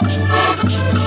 フフフフ。